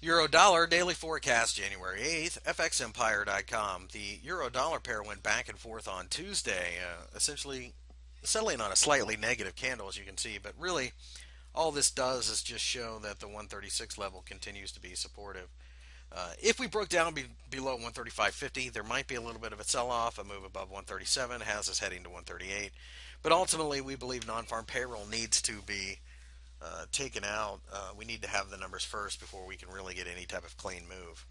Euro dollar daily forecast January 8th, FXEmpire.com. The euro dollar pair went back and forth on Tuesday, uh, essentially settling on a slightly negative candle, as you can see. But really, all this does is just show that the 136 level continues to be supportive. Uh, if we broke down be, below 135.50, there might be a little bit of a sell off. A move above 137 has us heading to 138. But ultimately, we believe non farm payroll needs to be taken out, uh, we need to have the numbers first before we can really get any type of clean move.